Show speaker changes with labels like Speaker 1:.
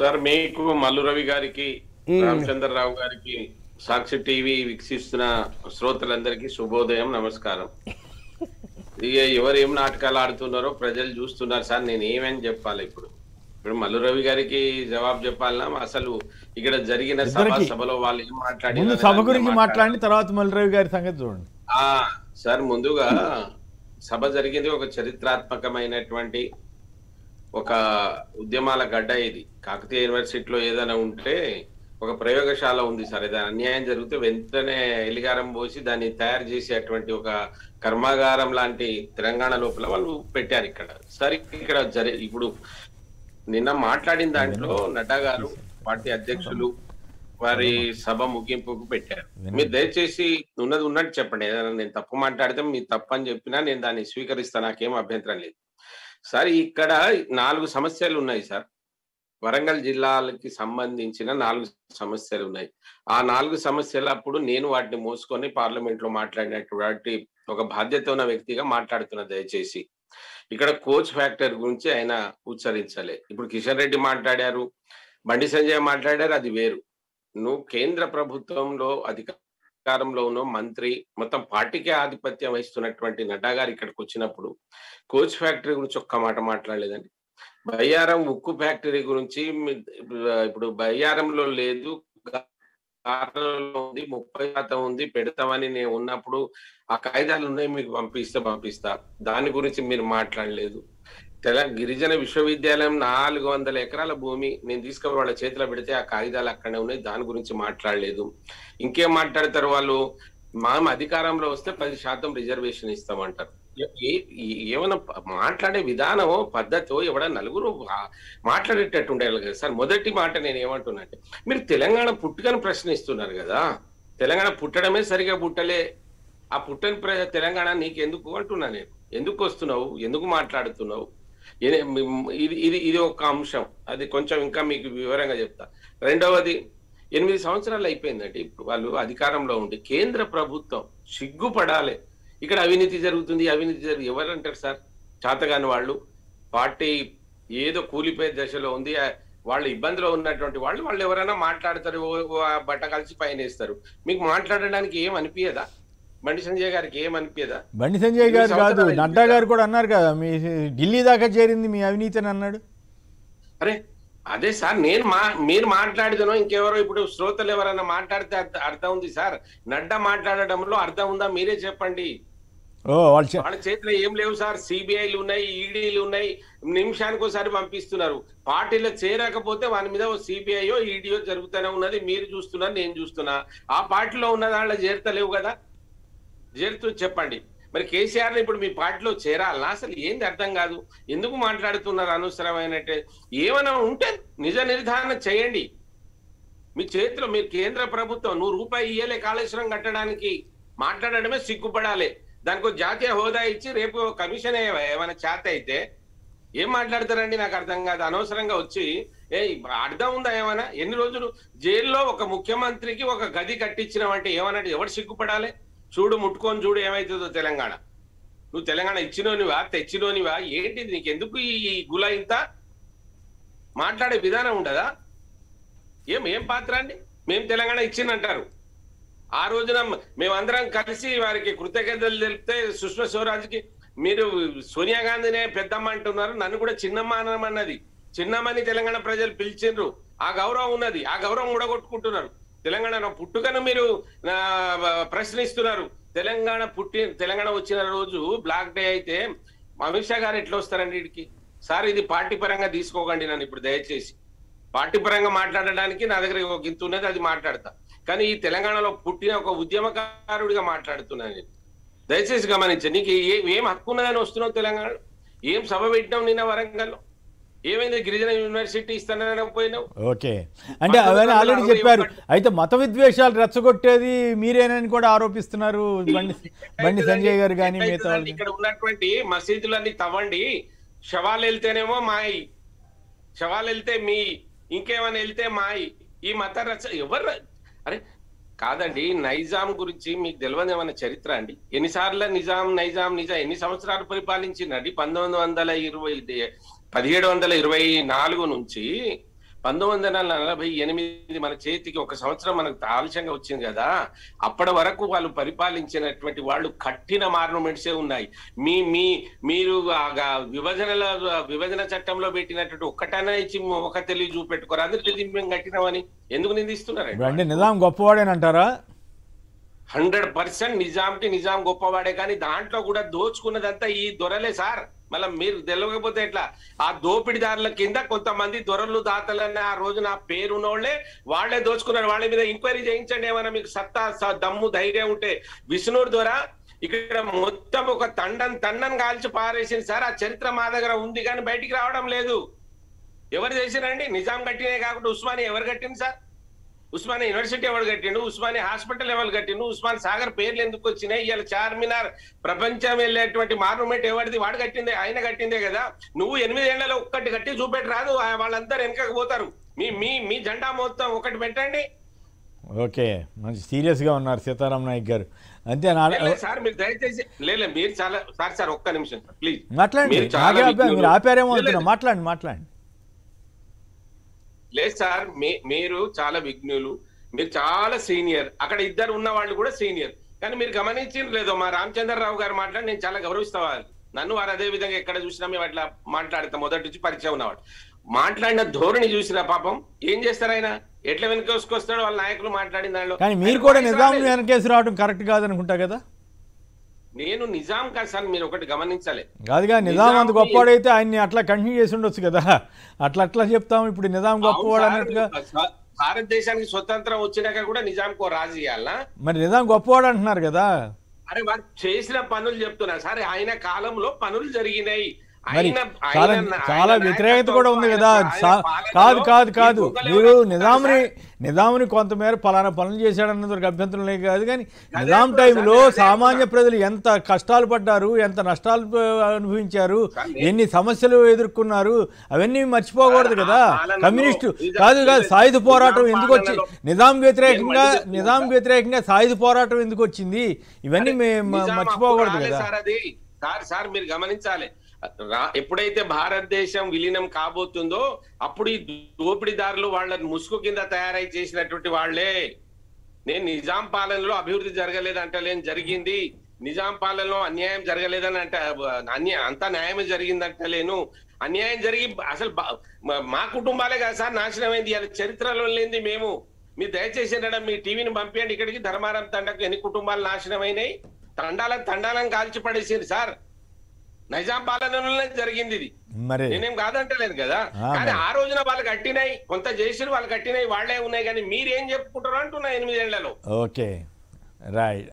Speaker 1: Sir మీకు మల్లు రవి గారికి
Speaker 2: మ్మ్.
Speaker 1: రామచంద్రరావు గారికి సాక్షి టీవీ వీక్షిస్తున్న శ్రోతలందరికీ శుభోదయం నమస్కారం. ఇక ఎవరు ఏం నాటకాలు ఆడుతున్నారో ప్రజలు చూస్తున్నారు సార్ నేను ఏమని చెప్పాలి ఇప్పుడు? ఇప్పుడు మల్లు రవి గారికి జవాబు చెప్పాలన్నా అసలు ఇక్కడ జరిగిన సభ. సభలో వాళ్ళు ఏం మాట్లాడి
Speaker 2: సభ గురించి మాట్లాడి తర్వాత మల్లిరావు గారి సంగతి చూడండి.
Speaker 1: ఆ సార్ ముందుగా సభ జరిగింది ఒక చరిత్రాత్మకమైనటువంటి ఒక ఉద్యమాల గడ్డ ఇది. కాకతీయ యూనివర్సిటీలో ఏదైనా ఉంటే ఒక ప్రయోగశాల ఉంది సార్. ఏదైనా అన్యాయం జరిగితే వెంటనే ఎలిగారం పోసి దాన్ని తయారు చేసేటువంటి ఒక కర్మాగారం లాంటి తెలంగాణ లోపల వాళ్ళు పెట్టారు ఇక్కడ. సరే ఇక్కడ జరి ఇప్పుడు నిన్న మాట్లాడిన దాంట్లో నడ్డా గారు పార్టీ అధ్యక్షులు వారి సభ ముగింపుకు పెట్టారు. మీరు దయచేసి ఉన్నది ఉన్నట్టు చెప్పండి. ఏదైనా నేను తప్పు మాట్లాడితే మీ తప్పు అని చెప్పినా నేను దాన్ని స్వీకరిస్తా. నాకేం అభ్యంతరం లేదు. సార్ ఇక్కడ నాలుగు సమస్యలు ఉన్నాయి సార్. వరంగల్ జిల్లాలకి సంబంధించిన నాలుగు సమస్యలు ఉన్నాయి. ఆ నాలుగు సమస్యలు అప్పుడు నేను వాటిని మోసుకొని పార్లమెంట్లో మాట్లాడినటువంటి ఒక బాధ్యత ఉన్న వ్యక్తిగా మాట్లాడుతున్నా దయచేసి. ఇక్కడ కోచ్ ఫ్యాక్టర్ గురించి ఆయన ఉచ్చరించలే. ఇప్పుడు కిషన్ రెడ్డి మాట్లాడారు బండి సంజయ్ మాట్లాడారు అది వేరు. నువ్వు కేంద్ర ప్రభుత్వంలో అధికారంలో ఉన్న మంత్రి మొత్తం పార్టీకే ఆధిపత్యం వహిస్తున్నటువంటి నడ్డా గారు ఇక్కడికి వచ్చినప్పుడు కోచ్ ఫ్యాక్టరీ గురించి ఒక్క మాట మాట్లాడలేదండి. బయ్యారం ఉక్కు ఫ్యాక్టరీ గురించి మీ- ఇప్పుడు బయ్యారంలో లేదు ఉంది ముప్పై శాతం ఉంది పెడతామని నేను ఉన్నప్పుడు ఆ కాగితాలు ఉన్నాయి మీకు పంపిస్తే పంపిస్తా. దాని గురించి మీరు మాట్లాడలేదు. తెలంగాణ గిరిజన విశ్వవిద్యాలయం నాలుగు వందల ఎకరాల భూమి నేను తీసుకుని వాళ్ళ చేతిలో పెడితే ఆ కాగితాలు అక్కడే ఉన్నాయి. దాని గురించి మాట్లాడలేదు. ఇంకేం మాట్లాడతారు వాళ్ళు? మనం అధికారంలో వస్తే పది శాతం రిజర్వేషన్ ఇస్తామంటారు. ఏ- ఏమైనా మాట్లాడే విధానమో పద్ధతో ఎవడ నలుగురు మాట్లాడేటట్టు ఉండాలి కదా సార్. మొదటి మాట నేను ఏమంటున్నా అంటే మీరు తెలంగాణ పుట్టుకని ప్రశ్నిస్తున్నారు కదా. తెలంగాణ పుట్టడమే సరిగా పుట్టలే. ఆ పుట్టని ప్ర తెలంగాణ నీకు ఎందుకు అంటున్నా నేను. ఎందుకు వస్తున్నావు? ఎందుకు మాట్లాడుతున్నావు? ఇది ఇది ఇది ఒక అంశం. అది కొంచెం ఇంకా మీకు వివరంగా చెప్తా. రెండవది ఎనిమిది సంవత్సరాలు అయిపోయిందండి. ఇప్పుడు వాళ్ళు అధికారంలో ఉండి కేంద్ర ప్రభుత్వం సిగ్గుపడాలి. ఇక్కడ అవినీతి జరుగుతుంది అవినీతి జరుగు ఎవరంటారు సార్? చేతగాని వాళ్ళు. పార్టీ ఏదో కూలిపోయే దశలో ఉంది. వాళ్ళు ఇబ్బందిలో ఉన్నటువంటి వాళ్ళు వాళ్ళు ఎవరైనా మాట్లాడతారు బట్ట కలిసి పైన వేస్తారు. మీకు మాట్లాడడానికి ఏం అనిపించదా బండి సంజయ్ గారికి ఏం అనిపించదా?
Speaker 2: బండి సంజయ్ గారు కాదు నడ్డా గారు కూడా అన్నారు కదా మీ ఢిల్లీ దాకా చేరింది మీ అవినీతి అని అన్నాడు.
Speaker 1: అరే అదే సార్ నేను మా మీరు మాట్లాడిదనో ఇంకెవరో ఇప్పుడు శ్రోతలు ఎవరైనా మాట్లాడితే అర్థ- ఉంది సార్. నడ్డా మాట్లాడడంలో అర్థం ఉందా మీరే చెప్పండి.
Speaker 2: వాళ్ళు
Speaker 1: చేతిలో ఏం లేవు సార్. సిబిఐలు ఉన్నాయి ఈడీలు ఉన్నాయి నిమిషానికి ఒకసారి పంపిస్తున్నారు. పార్టీలో చేరకపోతే వాని మీద ఓ సిబిఐయో ఈడీయో జరుగుతూనే ఉన్నది. మీరు చూస్తున్నారు నేను చూస్తున్నా. ఆ పార్టీలో ఉన్న దాంట్లో చేరతలేవు కదా. చేరుతూ చెప్పండి. మరి కేసీఆర్ ఇప్పుడు మీ పార్టీలో చేరాలనా? అసలు ఏంది అర్థం కాదు. ఎందుకు మాట్లాడుతున్నారు అనవసరమైనట్టే? ఏమైనా ఉంటే నిజ నిర్ధారణ చేయండి. మీ చేతిలో మీరు కేంద్ర ప్రభుత్వం నువ్వు రూపాయి ఇయ్యలే కాళేశ్వరం కట్టడానికి. మాట్లాడడమే సిగ్గుపడాలి. దానికి జాతీయ హోదా ఇచ్చి రేపు కమిషన్ ఏమైనా చేత అయితే ఏం మాట్లాడతారండి? నాకు అర్థం కాదు. అనవసరంగా వచ్చి ఏ అర్థం ఉందా ఏమైనా? ఎన్ని రోజులు జైల్లో ఒక ముఖ్యమంత్రికి ఒక గది కట్టించినావంటే ఏమన్నట్టు ఎవరు సిగ్గుపడాలి? చూడు ముట్టుకొని చూడు ఏమైతుందో తెలంగాణ. నువ్వు తెలంగాణ ఇచ్చినోనివా తెచ్చినోనివా? ఏంటిది నీకు ఎందుకు ఈ గుల ఇంత? మాట్లాడే విధానం ఉండదా? ఏం ఏం పాత్ర అండి? మేము తెలంగాణ ఇచ్చిందంటారు. ఆ రోజున మేమందరం కలిసి వారికి కృతజ్ఞతలు తెలిపితే సుష్మా స్వరాజ్కి మీరు సోనియా గాంధీనే పెద్దమ్మ అంటున్నారు. నన్ను కూడా చిన్నమ్మ అనమన్నది. చిన్నమ్మని తెలంగాణ ప్రజలు పిలిచిండ్రు. ఆ గౌరవం ఉన్నది. ఆ గౌరవం ఊడగొట్టుకుంటున్నారు. తెలంగాణ పుట్టుకను మీరు ప్రశ్నిస్తున్నారు. తెలంగాణ పుట్టి తెలంగాణ వచ్చిన రోజు బ్లాక్ డే అయితే అమిత్ షా గారు ఎట్లా వస్తారండి వీడికి సార్ ఇది పార్టీ పరంగా తీసుకోకండి నన్ను ఇప్పుడు దయచేసి. పార్టీ పరంగా మాట్లాడడానికి నా దగ్గర ఒక గింత ఉన్నది అది మాట్లాడతా. కానీ ఈ తెలంగాణలో పుట్టిన ఒక ఉద్యమకారుడిగా మాట్లాడుతున్నాను నేను. దయచేసి గమనించండి నీకు ఏం హక్కు ఉన్నదని వస్తున్నావు తెలంగాణ ఏం సభ పెట్టినావు నిన్న వరంగల్లో? ఏమైంది? గిరిజన యూనివర్సిటీ ఇస్తానని పోయినావు
Speaker 2: ఓకే. అంటే అవన్నీ ఆల్రెడీ చెప్పారు. అయితే మత విద్వేషాలు రెచ్చగొట్టేది మీరేనని కూడా ఆరోపిస్తున్నారు బండి బండి సంజయ్ గారు కానీ మిగతా
Speaker 1: ఇక్కడ ఉన్నటువంటి మసీదులన్నీ తవ్వండి. శవాలు వెళ్తేనేమో మాయి. శవాలు వెళ్తే మీ. ఇంకేమైనా వెళ్తే మాయి. ఈ మత రచ ఎవరు అరే కాదండి నైజాం గురించి మీకు తెలియదు ఏమైనా చరిత్ర అండి? ఎన్నిసార్లు నిజాం నైజాం నిజాం ఎన్ని సంవత్సరాలు పరిపాలించిందండి? పంతొమ్మిది వందల ఇరవై పదిహేడు వందల ఇరవై నాలుగు నుంచి పంతొమ్మిది వందల నలభై ఎనిమిది మన చేతికి ఒక సంవత్సరం మనకు ఆలస్యంగా వచ్చింది కదా అప్పటి వరకు వాళ్ళు పరిపాలించినటువంటి వాళ్ళు కట్టిన మార్నమెంట్సే ఉన్నాయి. మీ మీ మీరు విభజనల విభజన చట్టంలో పెట్టినటువంటి ఒక్కటైనా ఇచ్చి ఒక తెలివి చూపెట్టుకోరు? ఇది మేము కట్టినామని ఎందుకు నిందిస్తున్నారండి?
Speaker 2: నిజాం గొప్పవాడేనంటారా?
Speaker 1: హండ్రెడ్ పర్సెంట్ నిజాంకి నిజాం గొప్పవాడే కానీ దాంట్లో కూడా దోచుకున్నదంతా ఈ దొరలే సార్. మళ్ళీ మీరు తెలియకపోతే ఎట్లా? ఆ దోపిడిదారుల కింద కొంతమంది దొరలు దాతలన్న ఆ రోజు నా పేరు ఉన్నోళ్ళే వాళ్ళే దోచుకున్నారు. వాళ్ళ మీద ఎంక్వైరీ చేయించండి ఏమైనా మీకు సత్తా దమ్ము ధైర్యం ఉంటే. విష్ణుడు ద్వారా ఇక్కడ మొత్తం ఒక తండన్ తండన్ కాల్చి పారేసింది. సార్ ఆ చరిత్ర మా దగ్గర ఉంది కానీ బయటికి రావడం లేదు. ఎవరు చేసిరండి? నిజాం కట్టినే కాకుండా ఉస్మాని ఎవరు కట్టింది సార్? ఉస్మానియా యూనివర్సిటీ ఎవరు కట్టిండు? ఉస్మానియా హాస్పిటల్ ఎవరు కట్టిండు? ఉస్మాన్ సాగర్ పేర్లు ఎందుకు వచ్చినాయి? ఇవాళ చార్మినార్ ప్రపంచం వెళ్ళేటువంటి మార్నమెంట్ ఎవరిది? వాడు కట్టిందే ఆయన కట్టిందే కదా. నువ్వు ఎనిమిది ఏళ్ళలో ఒక్కటి కట్టి చూపెట్టి రాదు. వాళ్ళందరూ వెనకకు పోతారు. మీ మీ మీ జెండా మొత్తం ఒకటి పెట్టండి.
Speaker 2: ఓకే. మంచి సీరియస్గా ఉన్నారు సీతారాం నాయక్ గారు. అంతే
Speaker 1: సార్ మీరు దయచేసి లేదు మీరు చాలా సార్ సార్ ఒక్క నిమిషం ప్లీజ్
Speaker 2: మాట్లాడండి.
Speaker 1: మీరు.
Speaker 2: ఆపారేమో. మాట్లాడండి మాట్లాడండి.
Speaker 1: లేదు సార్ మీరు చాలా విఘ్నులు. మీరు చాలా సీనియర్. అక్కడ ఇద్దరు ఉన్న వాళ్ళు కూడా సీనియర్. కానీ మీరు గమనించిన లేదో మా రామచంద్రరావు గారు మాట్లాడి నేను చాలా గౌరవిస్తా వాళ్ళు నన్ను వారు అదే విధంగా ఎక్కడ చూసినా మేము అట్లా మాట్లాడతాం. మొదటి నుంచి పరిచయం ఉన్నవాడు. మాట్లాడిన ధోరణి చూసిన పాపం ఏం చేస్తారు ఆయన? ఎట్లా వెనుకొసుకొస్తాడు వాళ్ళ నాయకులు మాట్లాడిన దానిలో.
Speaker 2: కానీ మీరు కూడా నిజాం. వెనకేసి రావడం కరెక్ట్ కాదనుకుంటా కదా?
Speaker 1: నేను నిజాం కాదు సార్ మీరు ఒకటి గమనించాలి.
Speaker 2: కాదుగా నిజాం అంత గొప్పవాడైతే ఆయన్ని అట్లా కంటిన్యూ చేసి ఉండొచ్చు కదా. అట్లా అట్లా చెప్తాం ఇప్పుడు నిజాం గొప్పవాడు అన్నట్టుగా.
Speaker 1: భారతదేశానికి స్వతంత్రం వచ్చినాక కూడా నిజాంకో రాజు ఇవ్వాలనా
Speaker 2: మరి నిజాం గొప్పవాడు అంటున్నారు కదా.
Speaker 1: అరే వారు చేసిన పనులు చెప్తున్నా సరే ఆయన కాలంలో పనులు జరిగినాయి.
Speaker 2: మరి చాలా చాలా వ్యతిరేకత కూడా ఉంది కదా. కాదు కాదు కాదు. మీరు నిజాంని
Speaker 1: సార్?
Speaker 2: నిజాంని కొంతమేర పలానా పనులు చేశాడన్నది అభ్యంతరం లేదు కాదు కానీ నిజాం టైంలో. సామాన్య ప్రజలు ఎంత కష్టాలు పడ్డారు ఎంత నష్టాలు అనుభవించారు ఎన్ని సమస్యలు ఎదుర్కొన్నారు అవన్నీ మర్చిపోకూడదు కదా. కమ్యూనిస్టు కాదు కాదు సాయుధ పోరాటం ఎందుకు వచ్చి నిజాం వ్యతిరేకంగా నిజాం. వ్యతిరేకంగా సాయుధ పోరాటం ఎందుకు వచ్చింది? ఇవన్నీ మేము మర్చిపోకూడదు కదా.
Speaker 1: సార్ సార్ మీరు గమనించాలి. ఎప్పుడైతే భారతదేశం విలీనం కాబోతుందో అప్పుడు ఈ దోపిడీదారులు వాళ్ళ ముసుగు కింద తయారై చేసినటువంటి వాళ్ళే. నేను నిజాం పాలనలో అభివృద్ధి జరగలేదు అంటలేని జరిగింది. నిజాం పాలనలో అన్యాయం జరగలేదని అంటే అన్యాయం అంతా న్యాయమే జరిగిందంటలేను. అన్యాయం జరిగి అసలు మా- కుటుంబాలే కదా సార్ నాశనమైంది అది చరిత్రలో లేనిది మేము. మీరు దయచేసి ఏంటంటే మీ టీవీని పంపించండి ఇక్కడికి ధర్మారం తండకు ఎన్ని కుటుంబాలు నాశనమైనాయి? తండాల తండాలను కాల్చి పడేసింది సార్. నైజాం పాలనలోనే జరిగింది ఇది.
Speaker 2: మరి
Speaker 1: నేనేం కాదంటలేదు కదా. కానీ. ఆ రోజున వాళ్ళు కట్టినాయి కొంత చేసిరు వాళ్ళు కట్టినాయి వాళ్ళే ఉన్నాయి కానీ మీరేం చెప్పుకుంటారు అంటున్నా ఎనిమిదేళ్ళలో.
Speaker 2: ఓకే. రైట్.